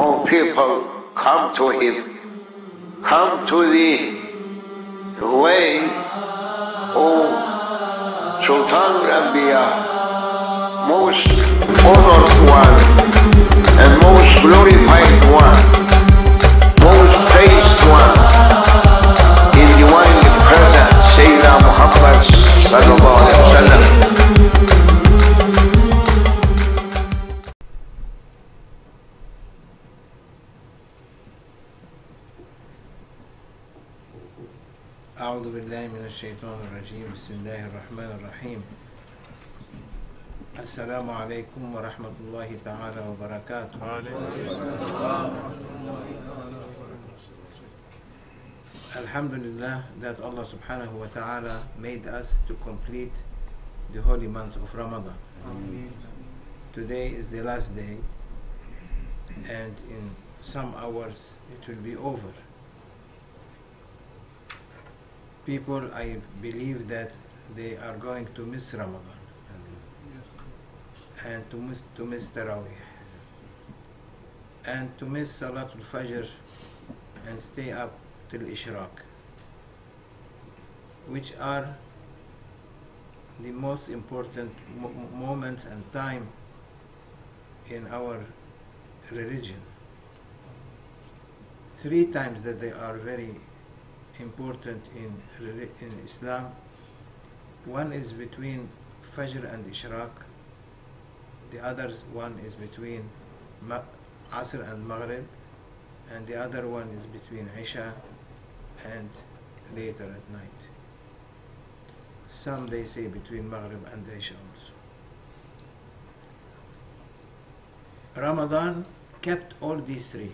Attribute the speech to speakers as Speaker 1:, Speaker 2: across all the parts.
Speaker 1: all people come to him, come to the way of Sultan Anbiya, most honored one and most glorified one, most praised one in divinely present Sayyidina Muhammad sallallahu alaihi wasallam.
Speaker 2: بالله من الشيطان الرجيم بسم الله الرحمن الرحيم السلام عليكم ورحمة الله تعالى وبركاته Alhamdulillah that Allah subhanahu wa ta'ala made us to complete the holy month of Ramadan. Today is the last day and in some hours it will be over. People, I believe that they are going to miss Ramadan. And to miss, to miss Taraweeh and to miss Salatul Fajr and stay up till Ishraq, which are the most important mo- moments and time in our religion. Three times that they are very important in, in Islam. One is between Fajr and Ishraq. The other one is between Asr and Maghrib. And the other one is between Isha and later at night. Some they say between Maghrib and Isha also. Ramadan kept all these three.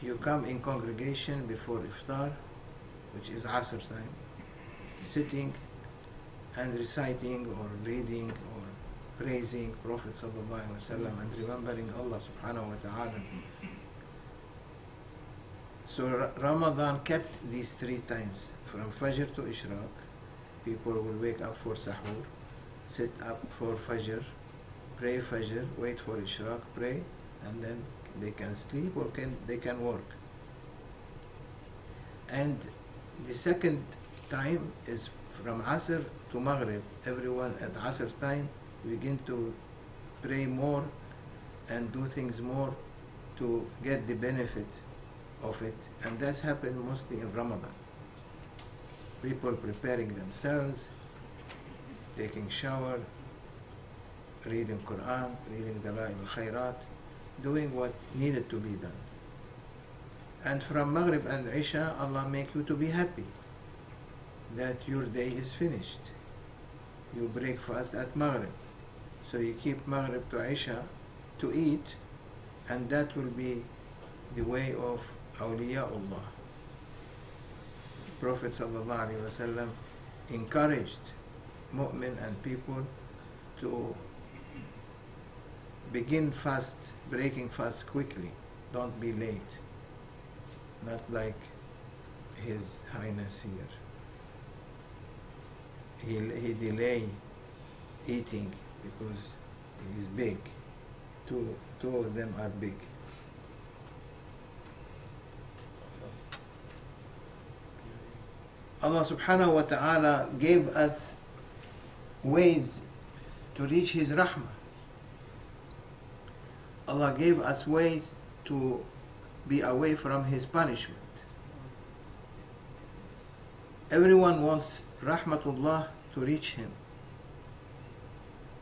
Speaker 2: You come in congregation before iftar, which is Asr time, sitting and reciting or reading or praising Prophet wasallam and remembering Allah subhanahu wa ta'ala. So Ra- Ramadan kept these three times from Fajr to Ishraq. People will wake up for Sahur, sit up for Fajr, pray Fajr, wait for Ishraq, pray, and then they can sleep or can they can work. And the second time is from Asr to Maghrib. Everyone at Asr time begin to pray more and do things more to get the benefit of it. And that's happened mostly in Ramadan. People preparing themselves, taking shower, reading Quran, reading the al Khairat, doing what needed to be done. And from Maghrib and Isha, Allah make you to be happy that your day is finished. You break fast at Maghrib. So you keep Maghrib to Isha to eat, and that will be the way of awliyaullah. Prophet wasallam encouraged mu'min and people to begin fast, breaking fast quickly. Don't be late. Not like His Highness here. He, he delay eating because he's big. Two, two of them are big. Allah subhanahu wa ta'ala gave us ways to reach His rahmah. Allah gave us ways to be away from His punishment. Everyone wants rahmatullah to reach him.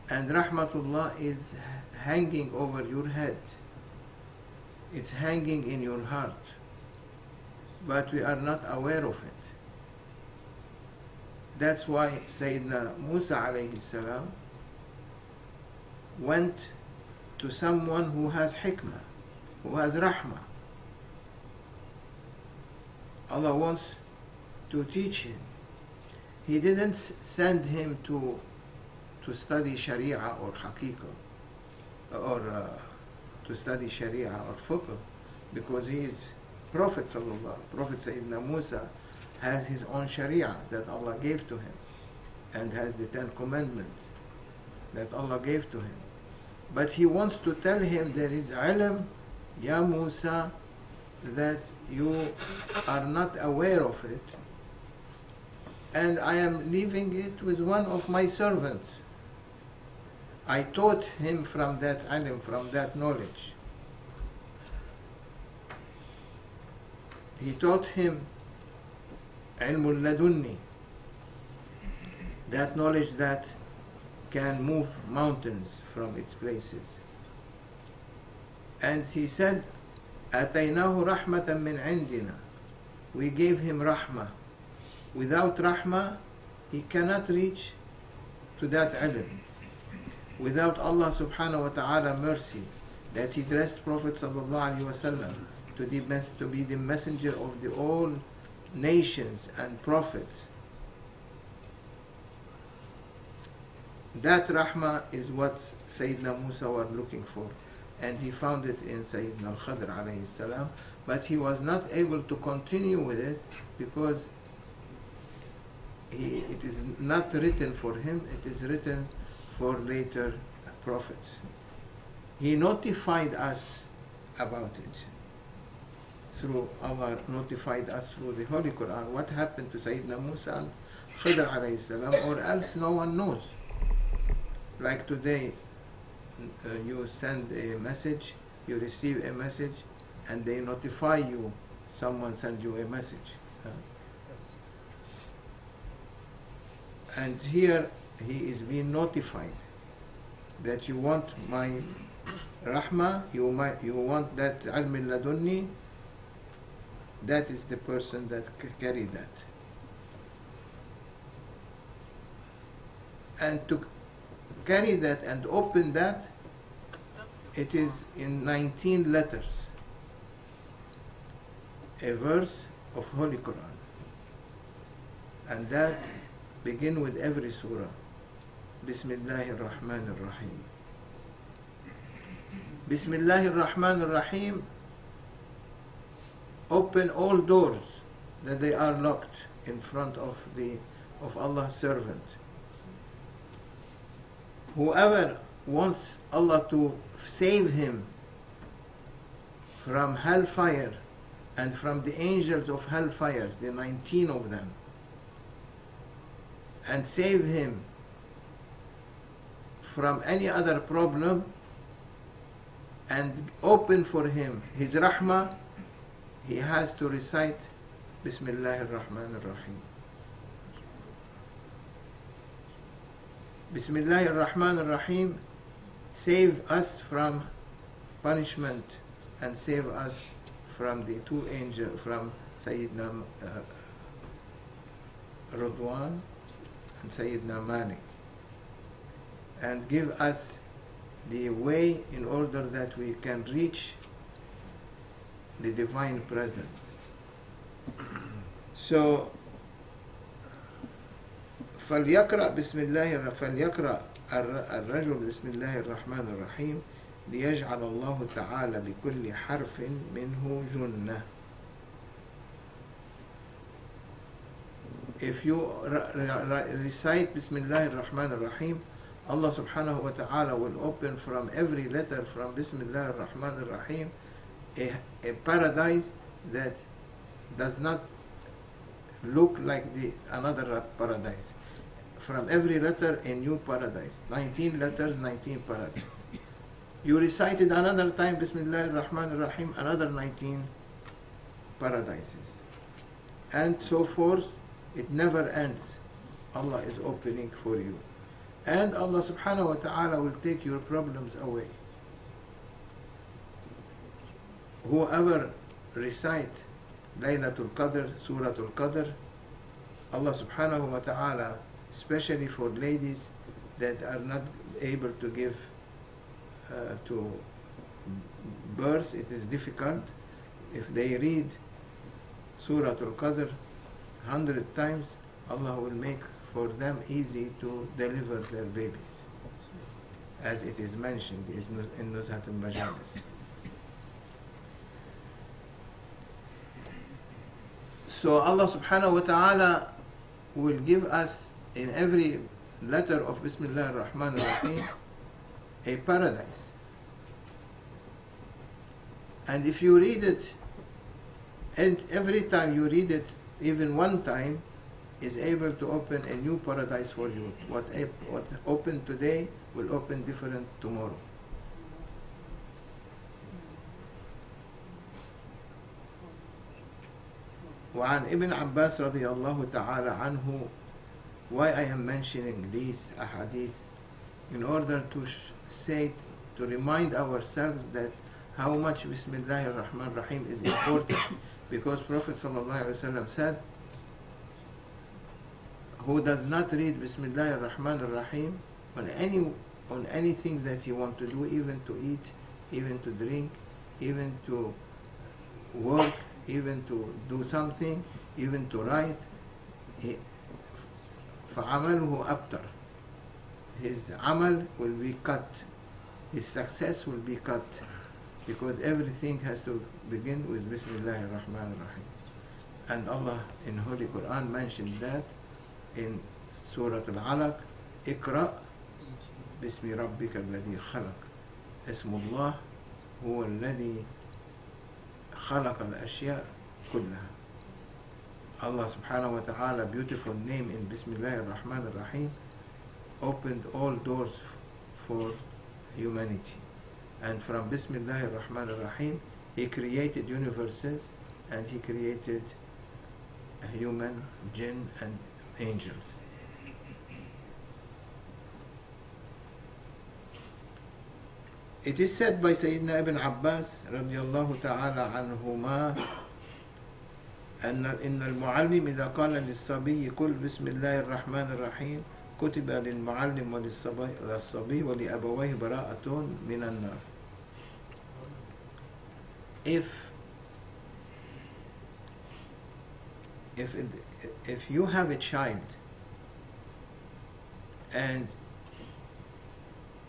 Speaker 2: And rahmatullah is hanging over your head. It's hanging in your heart. But we are not aware of it. That's why Sayyidina Musa alayhi salam went to someone who has hikmah, who has rahmah. Allah wants to teach him. He didn't send him to to study Sharia or Haqiqah or uh, to study Sharia or Fiqh because he is Prophet sallallahu Prophet Sayyidina Musa has his own Sharia that Allah gave to him and has the Ten Commandments that Allah gave to him but he wants to tell him there is ilm, Ya Musa, that you are not aware of it, and I am leaving it with one of my servants. I taught him from that ilm, from that knowledge. He taught him ilmul ladunni, that knowledge that can move mountains from its places. And he said, أتيناه رحمة من عندنا. We gave him rahmah. Without rahmah, he cannot reach to that ilm. Without Allah subhanahu wa ta'ala mercy, that he dressed Prophet sallallahu alaihi wasallam to, the mes- to be the messenger of the all nations and prophets. That rahmah is what Sayyidina Musa was looking for. And he found it in Sayyidina al-Khadr alayhi salam. But he was not able to continue with it because he, it is not written for him, it is written for later prophets. He notified us about it through Allah notified us through the Holy Quran what happened to Sayyidina Musa and Khidr alayhi salam or else no one knows. Like today, uh, you send a message, you receive a message, and they notify you someone sent you a message. Uh, and here he is being notified that you want my rahmah, you might, you want that ilm ladunni, that is the person that carried that. And to carry that and open that, it is in 19 letters, a verse of Holy Quran. And that begin with every surah. Bismillahir Rahmanir Rahim. Bismillahir Rahmanir Rahim open all doors that they are locked in front of the of Allah's servant. Whoever wants Allah to save him from hellfire and from the angels of hellfires, the 19 of them, and save him from any other problem and open for him his rahmah he has to recite Bismillah ar-Rahman ar-Rahim. Bismillah ar-Rahman ar-Rahim save us from punishment and save us from the two angels, from Sayyidina uh, Radwan and Sayyidina Malik. And give us the way in order that we can reach the divine presence. So فليقرأ بسم الله فليقرأ الرجل بسم الله الرحمن الرحيم ليجعل الله تعالى بكل حرف منه جنة. If you recite بسم الله الرحمن الرحيم Allah subhanahu wa ta'ala will open from every letter from بسم الله الرحمن الرحيم a, paradise that does not look like another paradise. From every letter, a new paradise. 19 letters, 19 paradise. You recited another time Bismillah ar-Rahman ar-Rahim, another 19 paradises. And so forth, it never ends. Allah is opening for you. And Allah subhanahu wa ta'ala will take your problems away. whoever recite Laylatul Qadr, Suratul Qadr, Allah subhanahu wa ta'ala, especially for ladies that are not able to give uh, to birth, it is difficult. If they read Surah Al-Qadr hundred times, Allah will make for them easy to deliver their babies, as it is mentioned in Nuzhat al-Majalis. So Allah subhanahu wa ta'ala will give us in every letter of Bismillah ar-Rahman ar-Rahim a paradise. And if you read it, and every time you read it, even one time, is able to open a new paradise for you. What, what opened today will open different tomorrow. وعن ابن عباس رضي الله تعالى عنه why I am mentioning these ahadith in order to say to remind ourselves that how much Bismillah ar-Rahman rahim is important. Because Prophet wasallam said who does not read Bismillah ar-Rahman ar-Rahim on any on anything that he want to do even to eat even to drink even to work even to do something even to write he, فعمله أبتر his amal will be cut his success will be cut because everything has to begin with Bismillah ar-Rahman ar-Rahim and Allah in Holy Quran mentioned that in Surah Al-Alaq اقرأ باسم ربك الذي خلق اسم الله هو الذي خلق الأشياء كلها Allah subhanahu wa ta'ala beautiful name in Bismillah ar-Rahman ar-Rahim opened all doors for humanity. And from Bismillah ar-Rahman ar-Rahim he created universes and he created human, jinn and angels. It is said by Sayyidina Ibn Abbas radiallahu ta'ala anhumah أن إن المعلم إذا قال للصبي قل بسم الله الرحمن الرحيم كتب للمعلم وللصبي للصبي ولأبويه براءة من النار. If if it, if you have a child and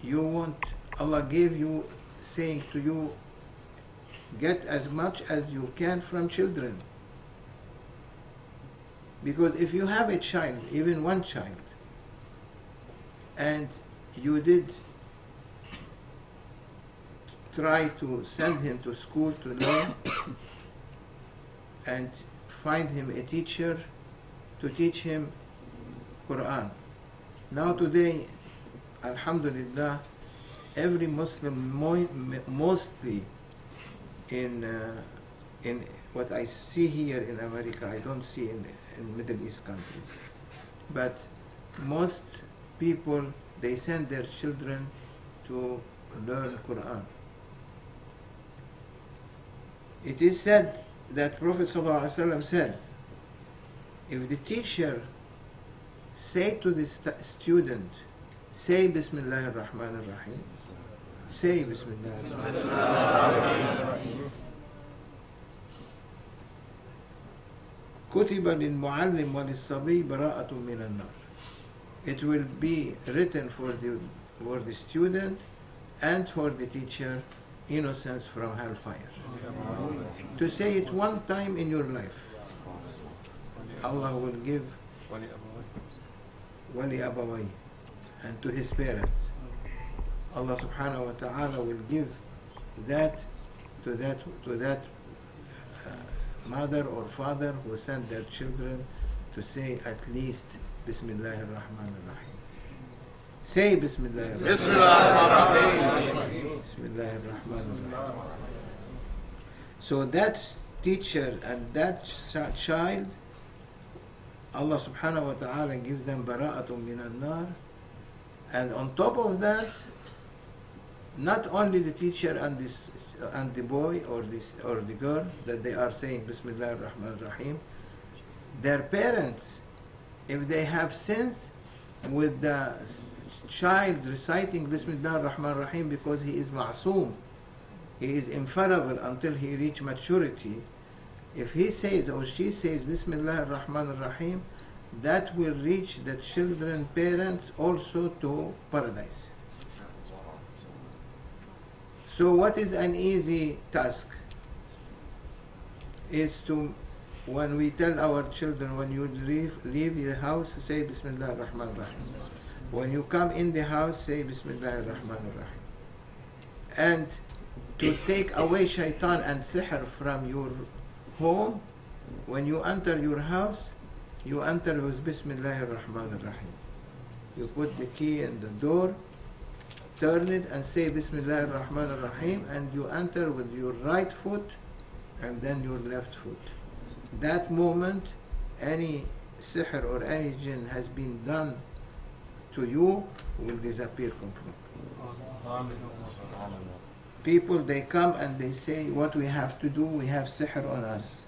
Speaker 2: you want Allah gave you saying to you get as much as you can from children because if you have a child even one child and you did try to send him to school to learn and find him a teacher to teach him Quran. Now today alhamdulillah every Muslim mo- mostly in uh, in what I see here in America, I don't see in, in Middle East countries. But most people they send their children to learn Quran. It is said that Prophet said, if the teacher say to the st- student, say Bismillah ar-Rahman ar-Rahim, say Bismillah ar-Rahman ar-Rahim. كتب للمعلم وللصبي براءة من النار. It will be written for the for the student and for the teacher innocence from hellfire. To say it one time in your life, Allah will give wali abawai and to his parents. Allah subhanahu wa ta'ala will give that to that to that uh, mother or father who sent their children to say at least Bismillah ar-Rahman ar-Rahim. Say Bismillah ar-Rahman Bismillah ar-Rahman ar-Rahim. So that teacher and that child, Allah subhanahu wa ta'ala give them bara'atun min nar and on top of that, not only the teacher and this and the boy or this or the girl that they are saying Bismillah ar-Rahman ar-Rahim, their parents, if they have sins with the child reciting Bismillah ar-Rahman ar-Rahim because he is ma'soom, he is infallible until he reach maturity. If he says or she says Bismillah ar-Rahman ar-Rahim, that will reach the children parents also to paradise. So what is an easy task? Is to when we tell our children when you leave leave the house say Bismillah ar-Rahman ar-Rahim. When you come in the house say Bismillah ar-Rahman ar-Rahim. and to take away shaitan and sihr from your home, when you enter your house, you enter with Bismillah ar-Rahman ar-Rahim. You put the key in the door, turn it and say Bismillah ar-Rahman ar-Rahim and you enter with your right foot and then your left foot. That moment, any sihr or any jinn has been done to you will disappear completely. People, they come and they say, what we have to do, we have sihr on us.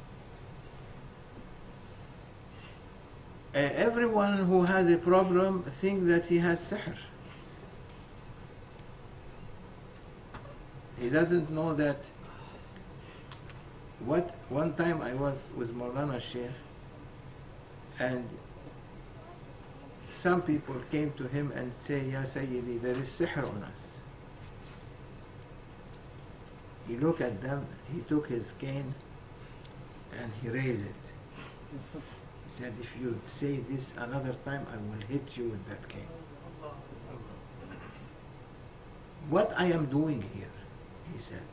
Speaker 2: Uh, everyone who has a problem think that he has sihr. He doesn't know that what one time I was with Maulana Sheikh and some people came to him and say, Ya Sayyidi, there is sihr on us. He looked at them, he took his cane and he raised it. He said, if you say this another time, I will hit you with that cane. What I am doing here, he said.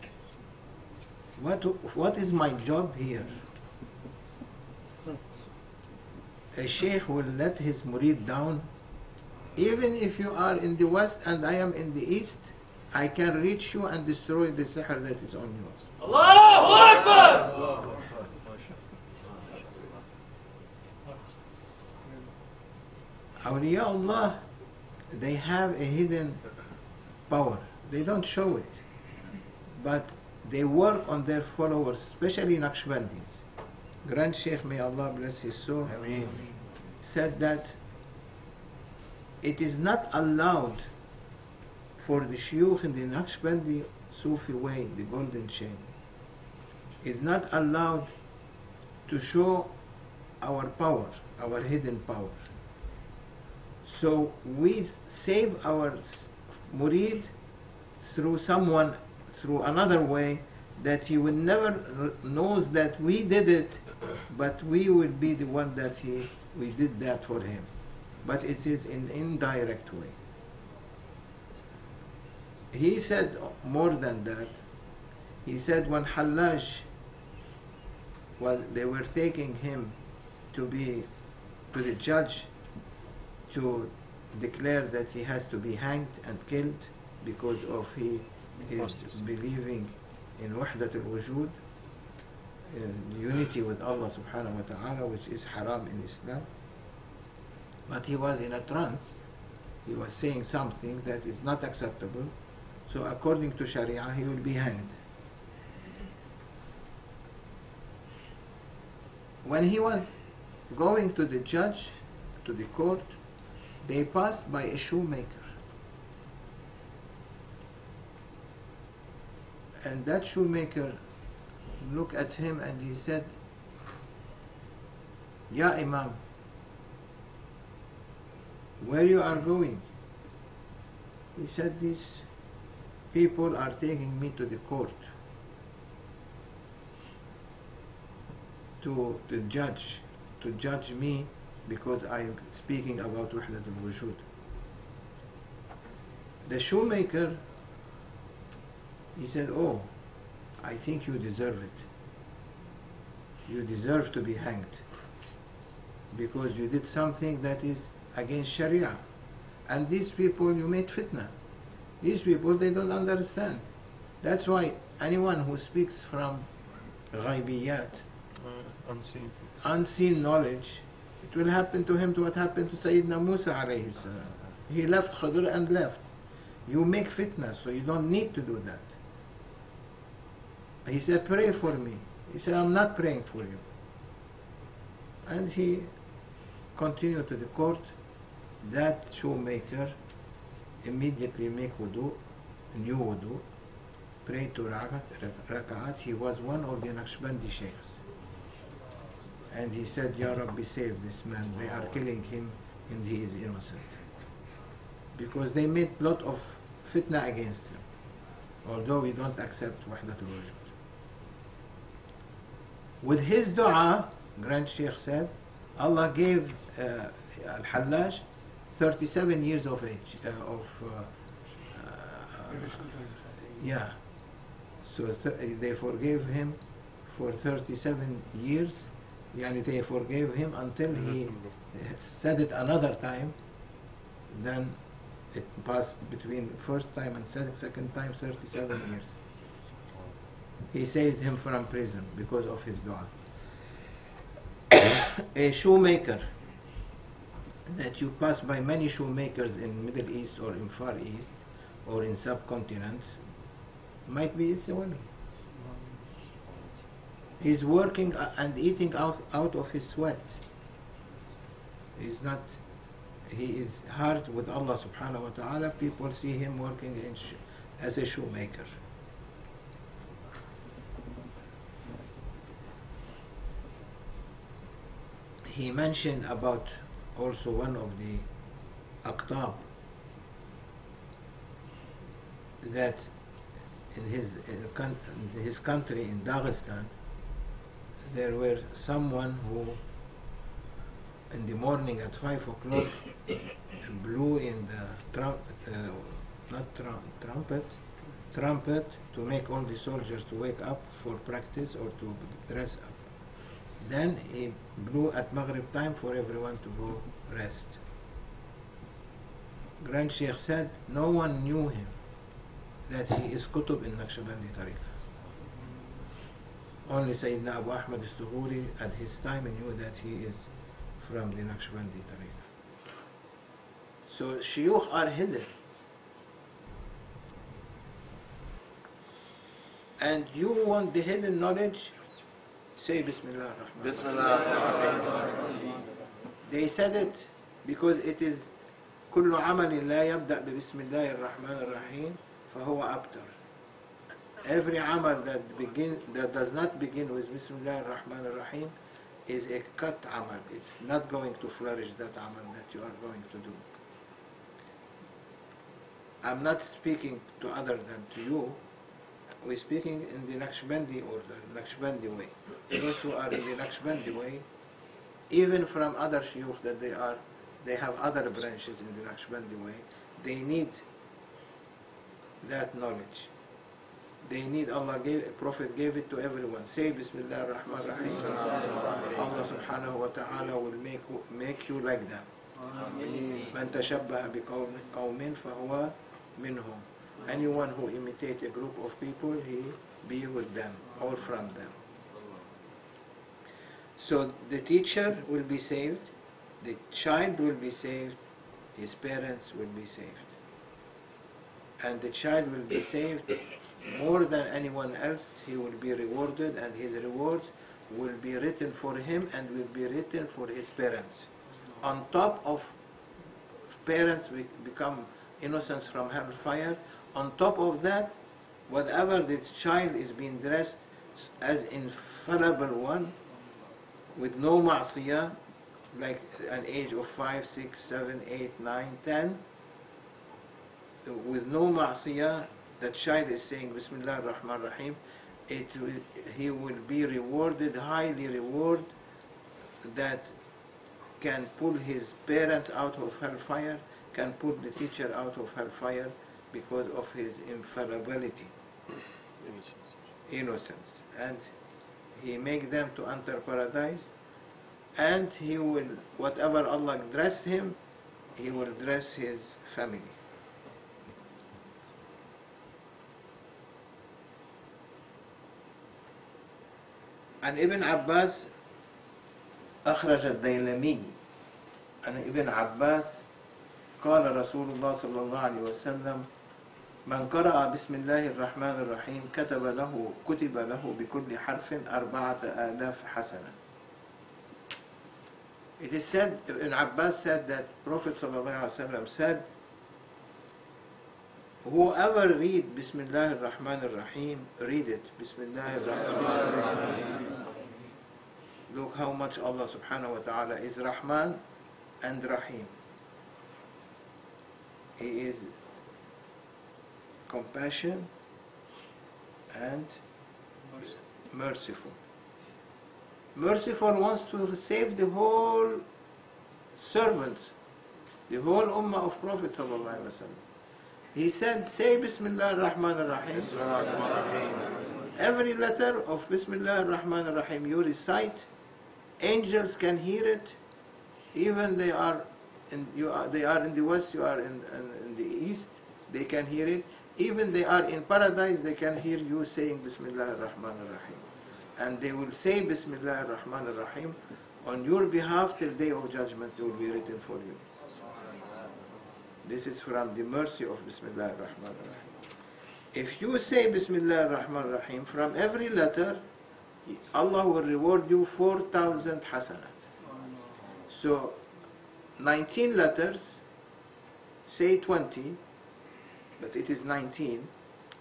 Speaker 2: What, what is my job here? A sheikh will let his murid down. Even if you are in the west and I am in the east, I can reach you and destroy the sihr that is on yours.
Speaker 3: Allahu Akbar!
Speaker 2: Awliyaullah, they have a hidden power. They don't show it. But they work on their followers, especially Naqshbandis. Grand Sheikh, may Allah bless his soul, said that it is not allowed for the shuyukh in the Naqshbandi Sufi way, the golden chain, is not allowed to show our power, our hidden power. So we save our murid through someone, through another way that he will never knows that we did it, but we will be the one that he we did that for him. But it is in indirect way. He said more than that. He said when Hallaj was they were taking him to be to the judge to declare that he has to be hanged and killed because of he is believing in wahdat al-wujud, uh, unity with Allah subhanahu wa ta'ala, which is haram in Islam. But he was in a trance. He was saying something that is not acceptable. So according to Sharia, he will be hanged. When he was going to the judge, to the court, they passed by a shoemaker. And that shoemaker looked at him and he said, Ya Imam, where you are going? He said, These people are taking me to the court to, to judge, to judge me because I'm speaking about Wahdat al-Wujud. The shoemaker, he said, oh, I think you deserve it. You deserve to be hanged because you did something that is against Sharia. And these people, you made fitna. These people, they don't understand. That's why anyone who speaks from ghaibiyat, uh,
Speaker 4: unseen.
Speaker 2: unseen knowledge, it will happen to him to what happened to Sayyidina Musa alayhi salam. He left Khidr and left. You make fitna, so you don't need to do that. He said, pray for me. He said, I'm not praying for you. And he continued to the court. That shoemaker immediately make wudu, new wudu, prayed to rak'at. He was one of the Naqshbandi sheikhs. And he said, Ya Rabbi, save this man. They are killing him and he is innocent. Because they made lot of fitna against him. Although we don't accept Wahdat al-Wujud. With his dua, Grand Sheikh said, Allah gave uh, Al-Hallaj 37 years of age, uh, of uh, uh, Yeah. So th- they forgave him for 37 years. Yani they forgave him until he said it another time. Then it passed between first time and se- second time 37 years. He saved him from prison because of his dua. A shoemaker that you pass by many shoemakers in Middle East or in Far East or in subcontinent might be it's a wali. He's working and eating out, out of his sweat. He's not, he is hard with Allah subhanahu wa ta'ala. People see him working in as a shoemaker. He mentioned about also one of the aqtab that in his, in his country in Dagestan there were someone who in the morning at five o'clock blew in the trum- uh, not trum- trumpet trumpet to make all the soldiers to wake up for practice or to dress up then he blew at Maghrib time for everyone to go rest. Grand Sheikh said no one knew him that he is Qutub in Naqshbandi Tariq. Only Sayyidina Abu Ahmad as-Sughuri at his time knew that he is from the Naqshbandi Tariq. So shuyukh are hidden. And you want the hidden knowledge? Say Bismillah ar-Rahman.
Speaker 4: Bismillah.
Speaker 2: They said it because it is كل عمل لا يبدأ ببسم الله الرحمن الرحيم فهو أبتر. Every amal that begin that does not begin with Bismillah ar-Rahman ar-Rahim is a cut amal. It's not going to flourish that amal that you are going to do. I'm not speaking to other than to you. We're speaking in the Naqshbandi order, Naqshbandi way. Those who are in the Naqshbandi way, even from other shuyukh that they are, they have other branches in the Naqshbandi way, they need that knowledge. They need Allah gave, Prophet gave it to everyone. Say Bismillah ar-Rahman ar-Rahim. Allah subhanahu wa ta'ala will make, make you like them. من تشبه بقوم قوم فهو منهم. Anyone who imitate a group of people, he be with them or from them. So the teacher will be saved, the child will be saved, his parents will be saved. And the child will be saved more than anyone else, he will be rewarded, and his rewards will be written for him and will be written for his parents. On top of parents be- become innocents from hellfire, on top of that, whatever this child is being dressed as infallible one, with no ma'siyah, like an age of 5, 6, 7, 8, 9, 10, with no ma'siyah, the child is saying Bismillah ar-Rahman ar-Rahim, it he will be rewarded, highly rewarded, that can pull his parents out of hellfire, can pull the teacher out of hellfire because of his infallibility, innocence. And he make them to enter paradise, and he will, whatever Allah dressed him, he will dress his family. عن ابن عباس أخرج الديلمي عن ابن عباس قال رسول الله صلى الله عليه وسلم من قرأ بسم الله الرحمن الرحيم كتب له كتب له بكل حرف أربعة آلاف حسنة. It is said, ابن عباس said that Prophet صلى الله عليه وسلم said Whoever read بسم الله الرحمن الرحيم read it. بسم الله الرحمن الرحيم. Look how much Allah subhanahu wa is Rahman and Rahim. He is compassion and merciful. Merciful wants to save the whole servants, the whole ummah of Prophet. He said, say Bismillah ar-Rahman ar-Rahim. Every letter of Bismillah ar-Rahman ar-Rahim you recite, angels can hear it, even they are in, you are, they are in the west, you are in, in, in the east, they can hear it. Even they are in paradise, they can hear you saying Bismillah ar-Rahman ar-Rahim. And they will say Bismillah ar-Rahman ar-Rahim on your behalf till day of judgment it will be written for you. This is from the mercy of Bismillah ar-Rahman ar-Rahim. If you say Bismillah ar-Rahman ar-Rahim from every letter, Allah will reward you 4,000 hasanat. So 19 letters, say 20, but it is 19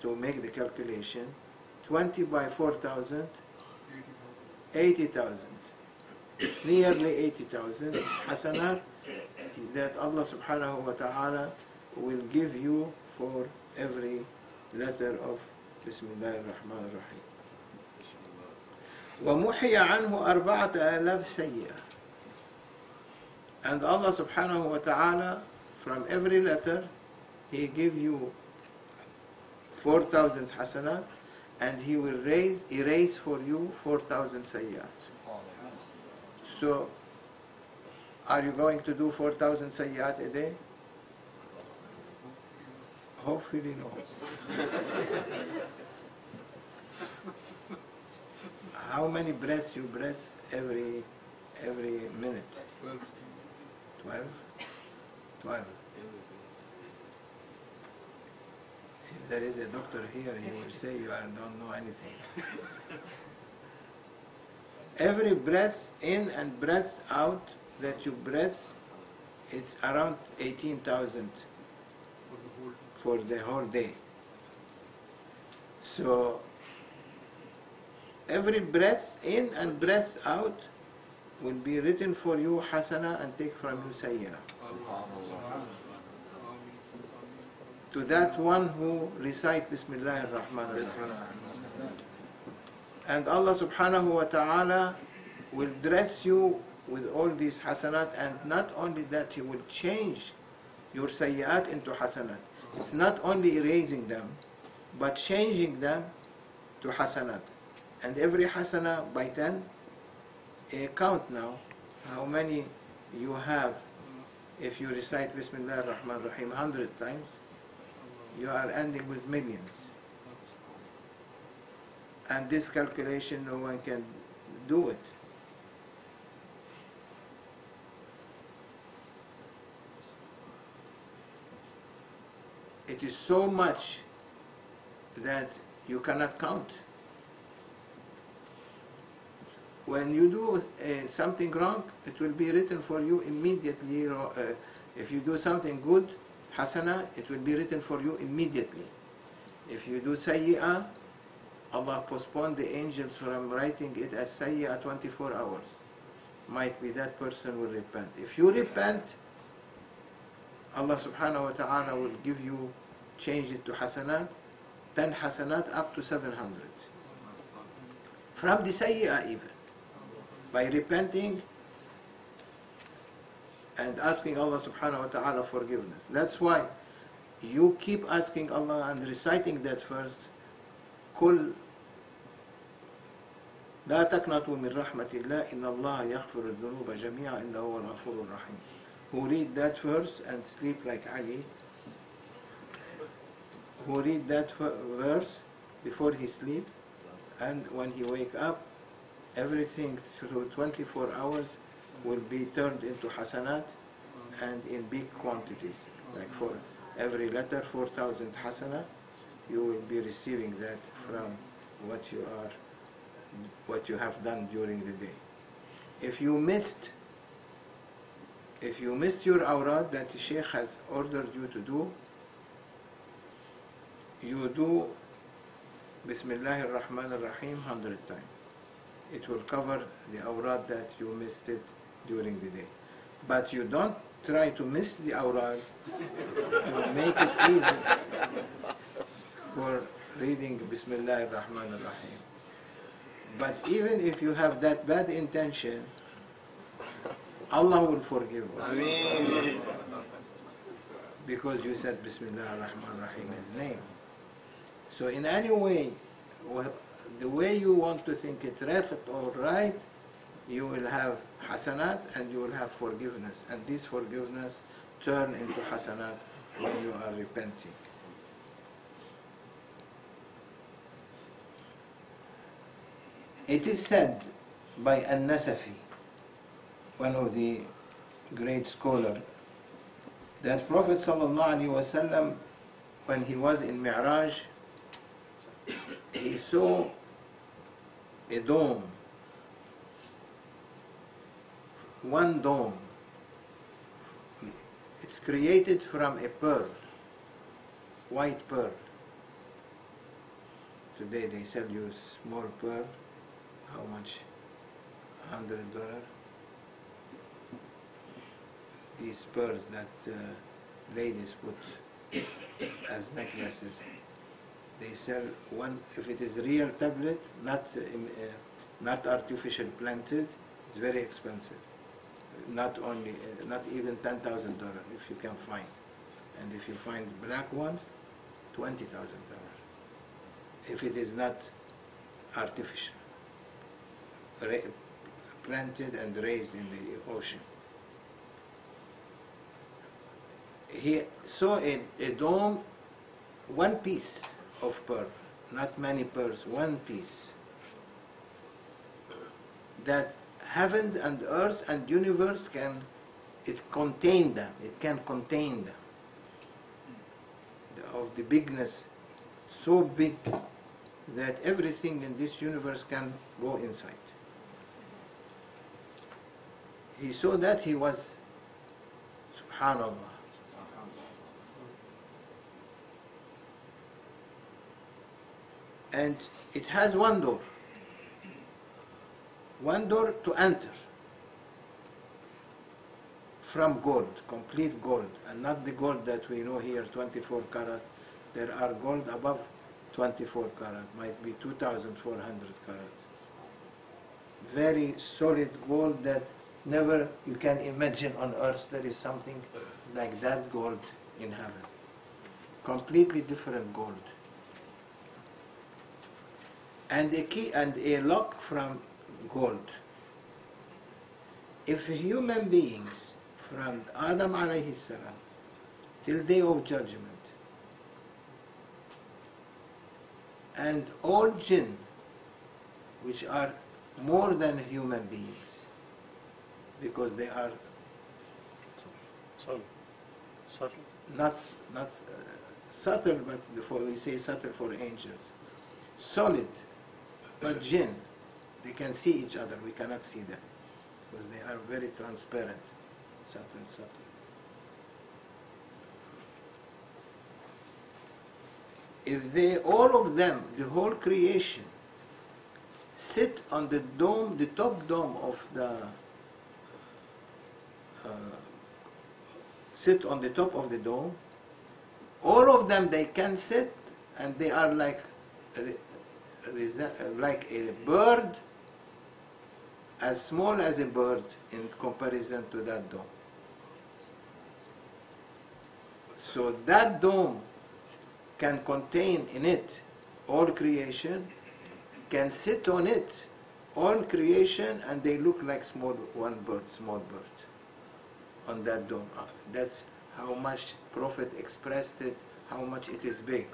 Speaker 2: to make the calculation. 20 by 4,000, 80,000. Nearly 80,000 hasanat that Allah subhanahu wa ta'ala will give you for every letter of Bismillah ar-Rahman ar-Rahim. ومحي عنه أربعة آلاف سيئة and Allah subhanahu wa ta'ala from every letter he give you 4,000 hasanat and he will raise, erase for you 4,000 sayyat so are you going to do 4,000 sayyat a day? Hopefully no. How many breaths you breath every every minute? 12? 12. If there is a doctor here, he will say you are, don't know anything. every breath in and breath out that you breath, it's around 18,000 for the whole day. So every breath in and breath out will be written for you hasana and take from you sayyah. To that one who recite Bismillah ar-Rahman ar-Rahim. And Allah subhanahu wa ta'ala will dress you with all these hasanat and not only that he will change your sayyat into hasanat. It's not only erasing them but changing them to hasanat. And every hasana by 10 uh, count now how many you have if you recite Bismillah ar-Rahman ar-Rahim 100 times you are ending with millions and this calculation no one can do it it is so much that you cannot count when you do uh, something wrong, it will be written for you immediately. Uh, if you do something good, hasana, it will be written for you immediately. If you do sayyi'ah, Allah postponed the angels from writing it as sayyi'ah 24 hours. Might be that person will repent. If you repent, Allah subhanahu wa ta'ala will give you, change it to hasanat, 10 hasanat up to 700. From the sayyi'ah even by repenting and asking Allah subhanahu wa ta'ala forgiveness. That's why you keep asking Allah and reciting that first. كل لا تقنطوا من رحمة الله إن الله يغفر الذنوب جميعا إنه هو الغفور الرحيم. Who read that verse and sleep like Ali. Who read that verse before he sleep and when he wake up everything through 24 hours will be turned into hasanat and in big quantities. Like for every letter, 4,000 hasana, you will be receiving that from what you are, what you have done during the day. If you missed, if you missed your awrad that the Sheikh has ordered you to do, you do Bismillah ar-Rahman ar-Rahim 100 times it will cover the awrad that you missed it during the day. But you don't try to miss the awrad to make it easy for reading Bismillah ar-Rahman ar-Rahim. But even if you have that bad intention, Allah will forgive us. because you said Bismillah ar-Rahman ar-Rahim, his name. So in any way, the way you want to think it left or right, you will have hasanat and you will have forgiveness. And this forgiveness turn into hasanat when you are repenting. It is said by An-Nasafi, one of the great scholar, that Prophet ﷺ, when he was in Mi'raj, he saw a dome, one dome. It's created from a pearl, white pearl. Today they sell you small pearl. How much? Hundred dollar. These pearls that uh, ladies put as necklaces. They sell one. If it is real tablet, not uh, not artificial planted, it's very expensive. Not only, uh, not even ten thousand dollar if you can find, and if you find black ones, twenty thousand dollar. If it is not artificial, planted and raised in the ocean. He saw a, a dome, one piece of pearl, not many pearls, one piece. That heavens and earth and universe can, it contain them, it can contain them. Of the bigness, so big that everything in this universe can go inside. He saw that he was, subhanallah. And it has one door. One door to enter from gold, complete gold, and not the gold that we know here, 24 karat. There are gold above 24 karat, might be 2,400 karat. Very solid gold that never you can imagine on earth there is something like that gold in heaven. Completely different gold. And a key and a lock from gold. If human beings from Adam alayhi salam till day of judgment and all jinn which are more than human beings because they are
Speaker 5: Subtle. Subtle.
Speaker 2: not not uh, subtle but for we say subtle for angels solid but jinn they can see each other we cannot see them because they are very transparent subtle subtle if they all of them the whole creation sit on the dome the top dome of the uh, sit on the top of the dome all of them they can sit and they are like like a bird as small as a bird in comparison to that dome so that dome can contain in it all creation can sit on it all creation and they look like small one bird small bird on that dome. Uh, That's how much Prophet expressed it, how much it is big.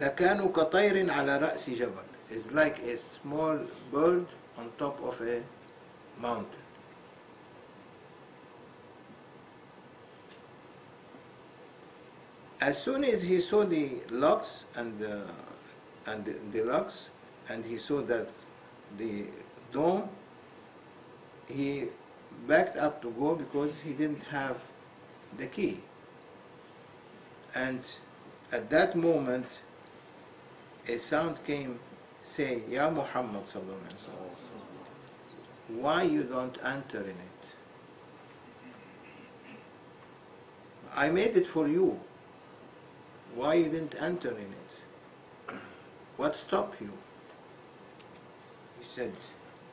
Speaker 2: لكانوا كطير على رأس جبل is like a small bird on top of a mountain. As soon as he saw the locks and the, and the, the locks, and he saw that the dome he backed up to go because he didn't have the key. And at that moment, a sound came say, Ya Muhammad why you don't enter in it? I made it for you. Why you didn't enter in it? What stopped you? He said,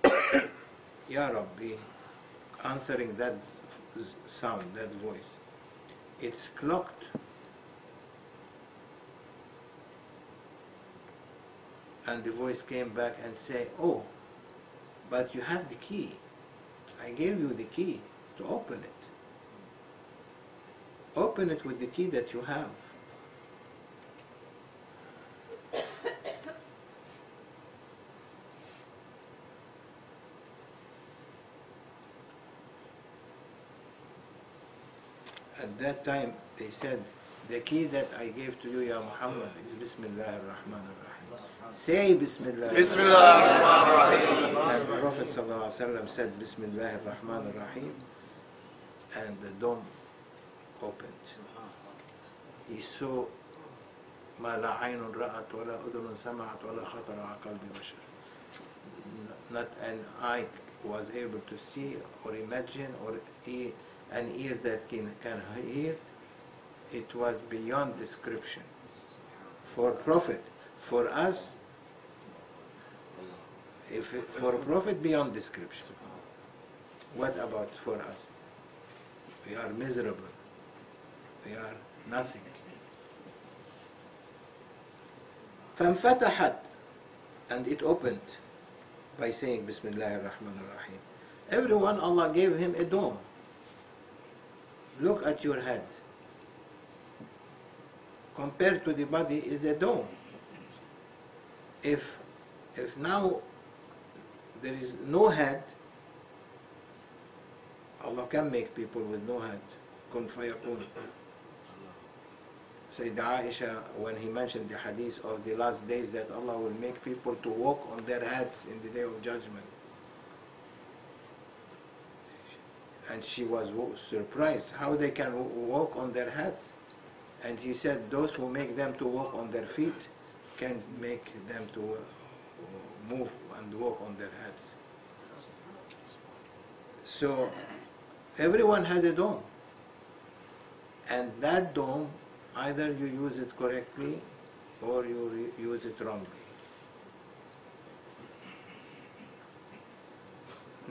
Speaker 2: Ya Rabbi, answering that sound, that voice. It's clocked. And the voice came back and say, "Oh, but you have the key. I gave you the key to open it. Open it with the key that you have." At that time, they said, the key that I gave to you, Ya Muhammad, is Bismillah ar-Rahman ar-Rahim. Say Bismillah.
Speaker 4: Bismillah ar-Rahman ar-Rahim.
Speaker 2: And Prophet ﷺ said Bismillah ar-Rahman ar-Rahim and the dome opened. He saw ما لا عين رأت ولا أذن سمعت ولا خطر على قلب بشر. N- Not an eye was able to see or imagine or e- an ear that can, can hear. It was beyond description. For Prophet, for us, if it, for a prophet beyond description. What about for us? We are miserable. We are nothing. فانفتحت and it opened by saying Bismillah ar-Rahman ar-Rahim. Everyone Allah gave him a dome. Look at your head. Compared to the body is a dome. If if now there is no head, Allah can make people with no head. Kun fayakun. Sayyida Aisha, when he mentioned the hadith of the last days that Allah will make people to walk on their heads in the day of judgment. And she was surprised how they can walk on their heads. And he said, those who make them to walk on their feet can make them to uh, move and walk on their heads. So everyone has a dome. And that dome, either you use it correctly or you use it wrongly.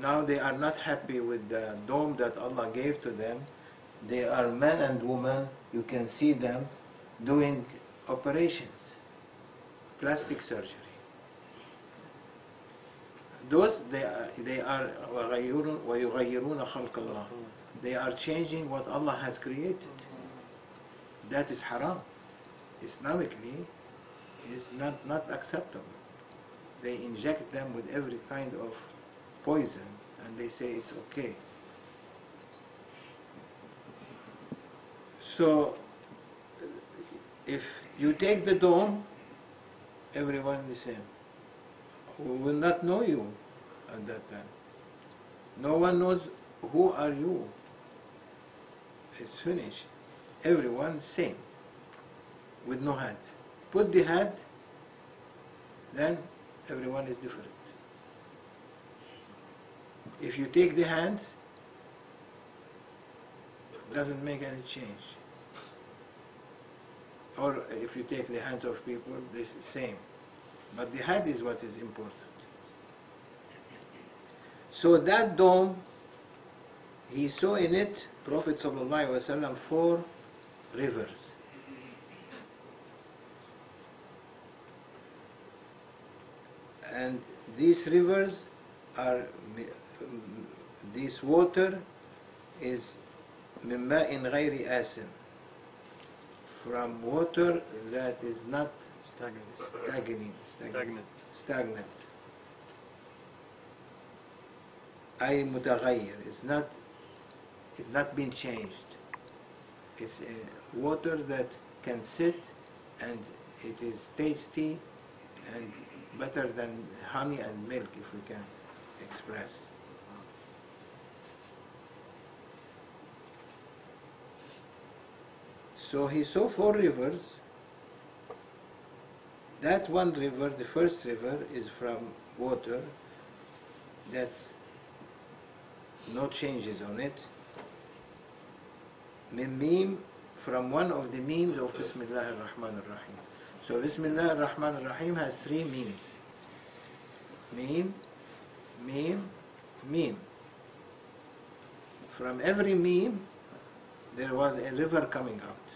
Speaker 2: Now they are not happy with the dome that Allah gave to them. They are men and women, you can see them doing operations, plastic surgery. Those they are, they are وَغَيُّرُونَ وَيُغَيِّرُونَ خَلْقَ اللَّهِ They are changing what Allah has created. That is haram. Islamically, is not, not acceptable. They inject them with every kind of poison and they say it's okay. So, if you take the dome, everyone the same. We will not know you at that time. No one knows who are you. It's finished. Everyone same, with no head. Put the head, then everyone is different. If you take the hands, doesn't make any change. Or if you take the hands of people, the same. But the head is what is important. So that dome, he saw in it, Prophet ﷺ, four rivers. And these rivers are, mi- this water is من ماء غير آسن from water that is not
Speaker 5: Stagnant.
Speaker 2: stagnant
Speaker 5: Stagnant.
Speaker 2: stagnant أي متغير it's not it's not been changed it's a water that can sit and it is tasty and better than honey and milk if we can express So he saw four rivers. that one river, the first river, is from water. That's no changes on it. Mim from one of the Mims of Bismillah ar-Rahman ar-Rahim. So Bismillah ar-Rahman ar-Rahim has three Mims. Mim, mim, mim. from every mim, there was a river coming out.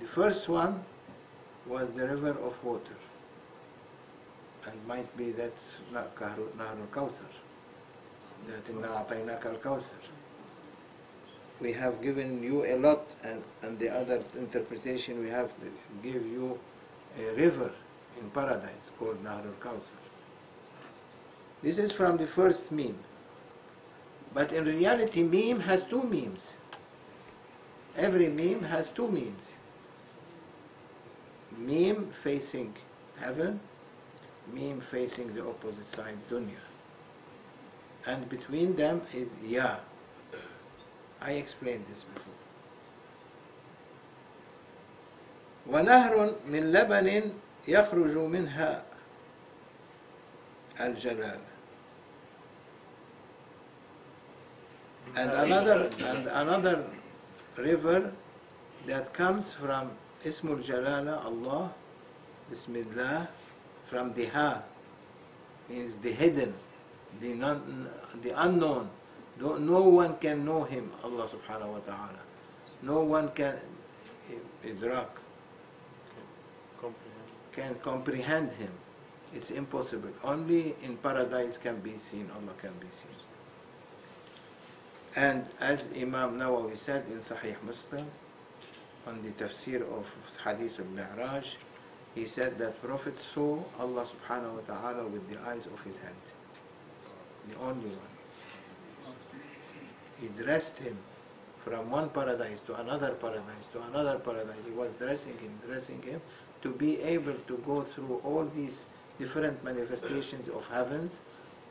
Speaker 2: The first one was the river of water. And might be that's Nahar al-Kawthar. That inna a'tainaka al-Kawthar. We have given you a lot and, and the other interpretation we have give you a river in paradise called Nahar al-Kawthar. This is from the first mim. But in reality, mim has two mims. Every mim has two mims. Meme facing heaven, meme facing the opposite side, dunya. And between them is ya. I explained this before. ونهر من لبن يخرج منها الجلال and another and another river that comes from Ismul Jalala Allah Bismillah from the Ha means the hidden the non, the unknown. No, one can know him Allah subhanahu wa ta'ala. No one can eh, idrak can comprehend him. It's impossible. Only in paradise can be seen Allah can be seen. And as Imam Nawawi said in Sahih Muslim, on the tafsir of Hadith al-Mi'raj, he said that Prophet saw Allah subhanahu wa ta'ala with the eyes of his head. The only one. He dressed him from one paradise to another paradise to another paradise. He was dressing him, dressing him to be able to go through all these different manifestations of heavens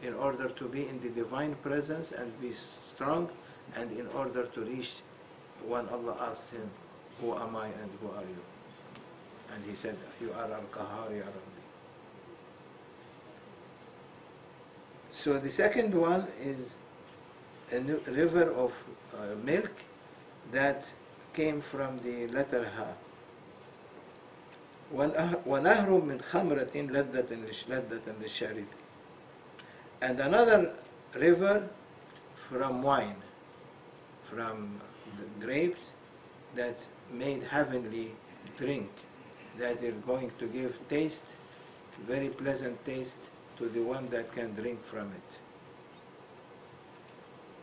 Speaker 2: in order to be in the divine presence and be strong and in order to reach when Allah asked him, Who am I and who are you? And he said, You are Al Qahar, Ya Rabbi. So the second one is a nu- river of uh, milk that came from the letter Ha. ونهر ونهر من خمرة لذة للش- لذة للشارب and another river from wine, from the grapes that made heavenly drink, that are going to give taste, very pleasant taste to the one that can drink from it.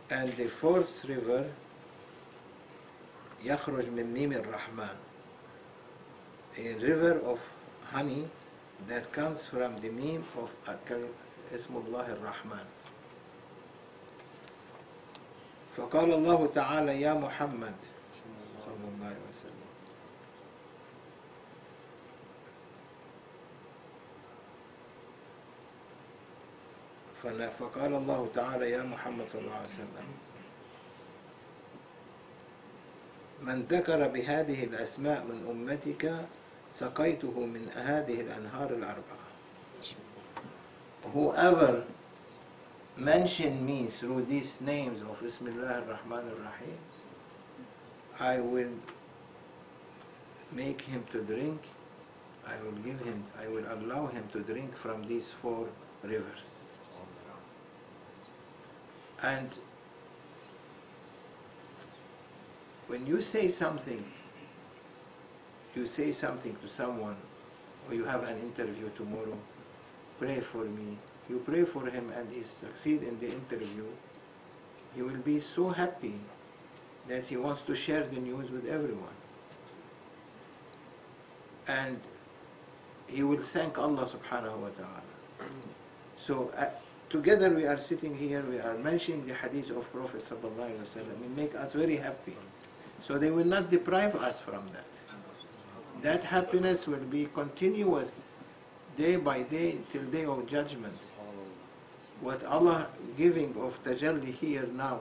Speaker 2: And the fourth river, يخرج من ميم الرحمن, a river of honey that comes from the meme of Akal- اسم الله الرحمن فقال الله تعالى يا محمد صلى الله وسلم فقال الله تعالى يا محمد صلى الله عليه وسلم من ذكر بهذه الأسماء من أمتك سقيته من هذه الأنهار الأربعة. Whoever mention me through these names of Bismillah ar-Rahman ar-Rahim, I will make him to drink, I will give him, I will allow him to drink from these four rivers. And when you say something, you say something to someone, or you have an interview tomorrow, pray for me. You pray for him and he succeed in the interview. He will be so happy that he wants to share the news with everyone. And he will thank Allah subhanahu wa ta'ala. So uh, together we are sitting here, we are mentioning the hadith of Prophet sallallahu alaihi wasallam. It make us very happy. So they will not deprive us from that. That happiness will be continuous day by day till day of judgment. What Allah giving of tajalli here now,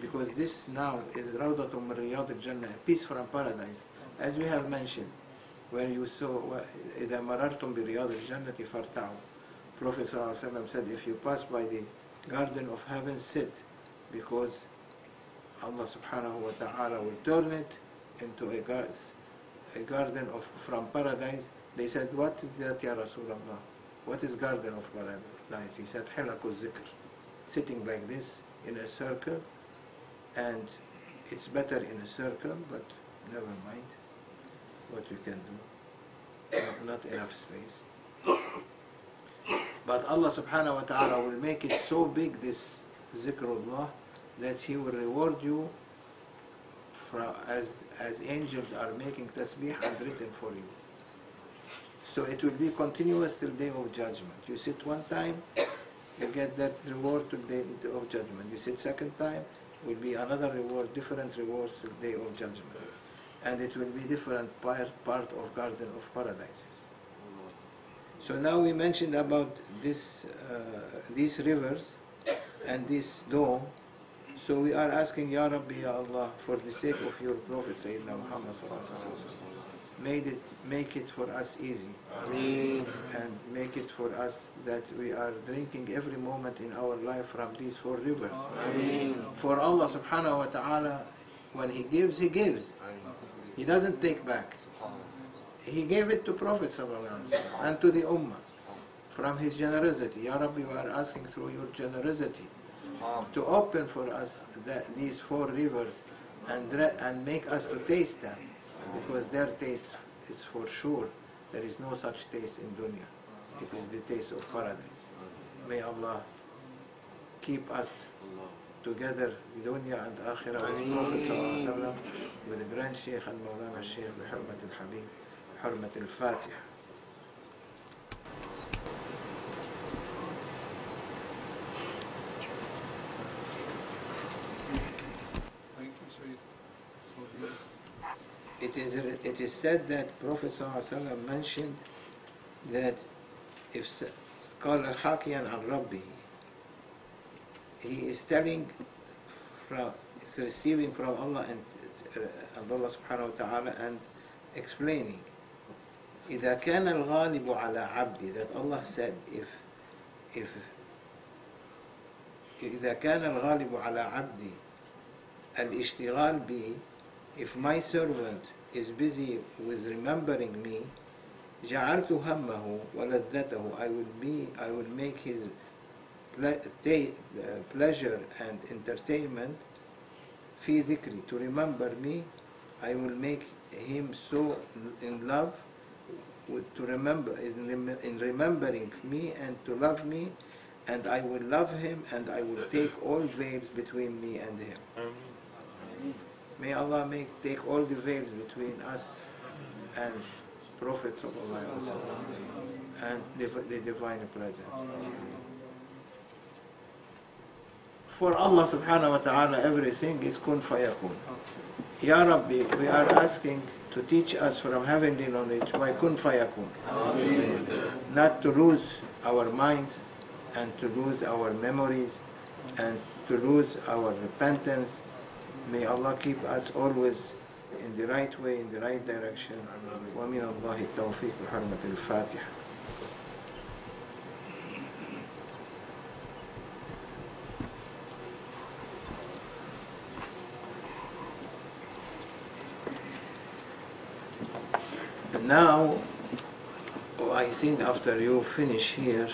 Speaker 2: because this now is Rawdatun min Riyadul Jannah, piece from paradise, as we have mentioned, when you saw إِذَا مَرَرْتُمْ بِرِيَاضِ الْجَنَّةِ فَارْتَعُوا Prophet said, if you pass by the garden of heaven, sit, because Allah subhanahu wa ta'ala will turn it into a, garden of, from paradise. They said, what is that, Ya Rasulullah? What is garden of paradise? He said, حِلَكُ الذِّكْر Sitting like this in a circle and it's better in a circle, but never mind what we can do. Not, not enough space. But Allah subhanahu wa ta'ala will make it so big, this zikrullah, that He will reward you from, as, as angels are making tasbih and written for you. So it will be continuous till day of judgment. You sit one time, you get that reward till day of judgment. You sit second time, will be another reward, different rewards the day of judgment. And it will be different part, part of garden of paradises. So now we mentioned about this, uh, these rivers and this dome. So we are asking Ya Rabbi Ya Allah for the sake of your Prophet Sayyidina Muhammad sallallahu alaihi wasallam. Made it, make it for us easy and make it for us that we are drinking every moment in our life from these four rivers. For Allah subhanahu wa ta'ala, when He gives, He gives. He doesn't take back. He gave it to Prophet and to the Ummah from His generosity. Ya Rabbi, we are asking through your generosity to open for us the, these four rivers and, and make us to taste them because their taste is for sure. There is no such taste in dunya. It is the taste of paradise. May Allah keep us together dunya and akhirah with Prophet sallallahu alaihi wasallam with the grand Sheikh and Mawlana Sheikh بحرمة الحبيب بحرمة الفاتحة
Speaker 5: Thank you, Sayyid. For the-
Speaker 2: It is, it is said that Prophet ﷺ mentioned that if s- قال حاكيا عن ربه he is telling from is receiving from Allah and, uh, and Allah subhanahu wa ta'ala and explaining إذا كان الغالب على عبدي that Allah said if if إذا كان الغالب على عبدي الاشتغال بي if my servant is busy with remembering me جعلت همه ولذته I will be I will make his ple- ta- uh, pleasure and entertainment في ذكري to remember me I will make him so in love with, to remember in, rem- in remembering me and to love me and I will love him and I will take all veils between me and him May Allah make take all the veils between us and Prophet sallallahu alaihi wasallam and the, the divine presence. For Allah subhanahu wa ta'ala everything is kun fayakun. Ya Rabbi, we are asking to teach us from heavenly knowledge by kun fayakun. Not to lose our minds and to lose our memories and to lose our repentance May Allah keep us always in the right way, in the right direction. ومن الله التوفيق بحرمة الفاتحة. Now, I think after you finish here,